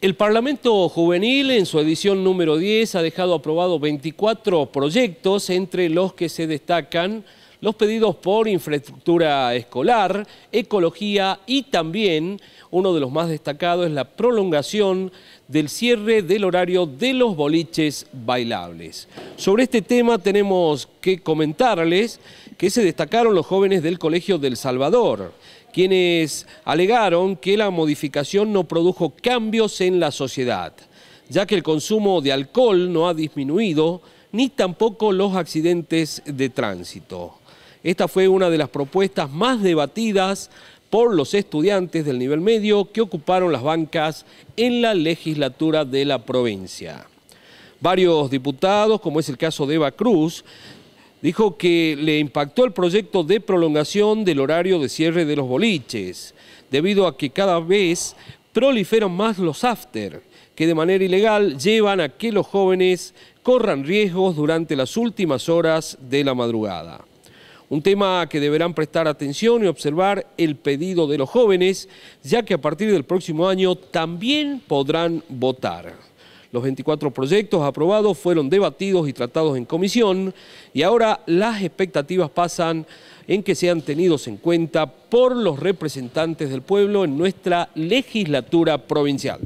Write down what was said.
El Parlamento Juvenil en su edición número 10 ha dejado aprobado 24 proyectos entre los que se destacan los pedidos por infraestructura escolar, ecología y también uno de los más destacados es la prolongación del cierre del horario de los boliches bailables. Sobre este tema tenemos que comentarles que se destacaron los jóvenes del Colegio del Salvador, quienes alegaron que la modificación no produjo cambios en la sociedad, ya que el consumo de alcohol no ha disminuido, ni tampoco los accidentes de tránsito. Esta fue una de las propuestas más debatidas por los estudiantes del nivel medio que ocuparon las bancas en la legislatura de la provincia. Varios diputados, como es el caso de Eva Cruz, dijo que le impactó el proyecto de prolongación del horario de cierre de los boliches, debido a que cada vez proliferan más los after, que de manera ilegal llevan a que los jóvenes corran riesgos durante las últimas horas de la madrugada. Un tema que deberán prestar atención y observar el pedido de los jóvenes, ya que a partir del próximo año también podrán votar. Los 24 proyectos aprobados fueron debatidos y tratados en comisión y ahora las expectativas pasan en que sean tenidos en cuenta por los representantes del pueblo en nuestra legislatura provincial.